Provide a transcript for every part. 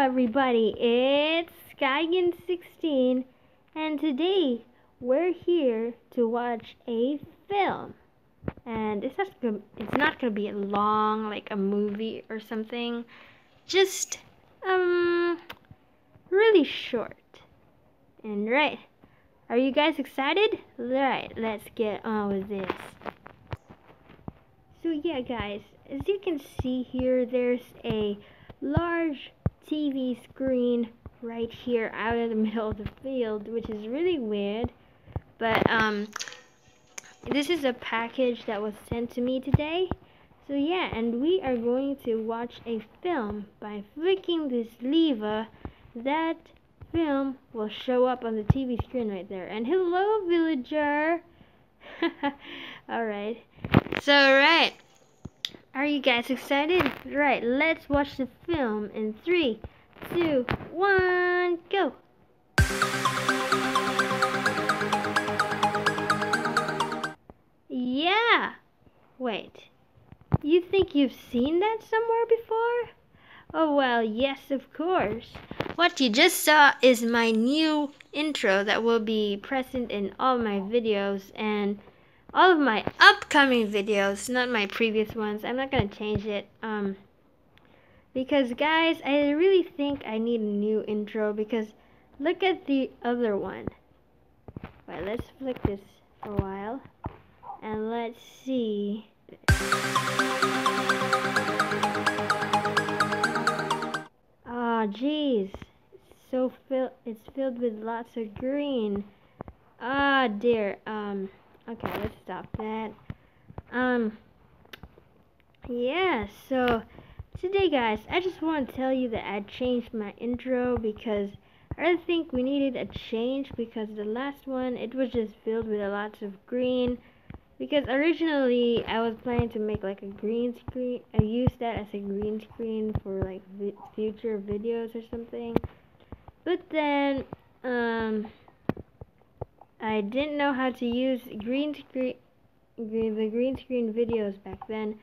everybody, it's Skygan16 and today we're here to watch a film. And it's not gonna, it's not gonna be long like a movie or something. Just um really short. And right. Are you guys excited? Right, let's get on with this. So yeah guys, as you can see here there's a large TV screen right here out in the middle of the field, which is really weird. But um, this is a package that was sent to me today. So yeah, and we are going to watch a film by flicking this lever. That film will show up on the TV screen right there. And hello, villager. Alright. So, right. Are you guys excited? Right, let's watch the film in three, two, one, go! Yeah! Wait, you think you've seen that somewhere before? Oh well, yes, of course. What you just saw is my new intro that will be present in all my videos and all of my upcoming videos, not my previous ones. I'm not going to change it. Um, because guys, I really think I need a new intro because look at the other one. Right, let's flick this for a while. And let's see. Oh, jeez. So fill it's filled with lots of green. Ah, oh, dear. Um, Okay, let's stop that. Um, yeah, so today, guys, I just want to tell you that I changed my intro because I think we needed a change because the last one, it was just filled with a lots of green. Because originally, I was planning to make like a green screen. I used that as a green screen for like vi future videos or something. But then, um, I didn't know how to use green screen, the green screen videos back then.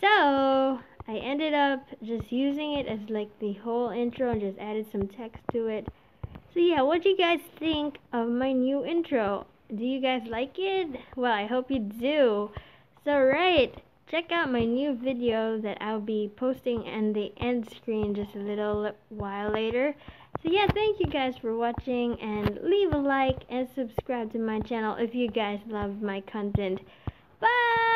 So, I ended up just using it as like the whole intro and just added some text to it. So yeah, what do you guys think of my new intro? Do you guys like it? Well, I hope you do. So right, check out my new video that I'll be posting in the end screen just a little while later. So yeah, thank you guys for watching and leave a like and subscribe to my channel if you guys love my content. Bye!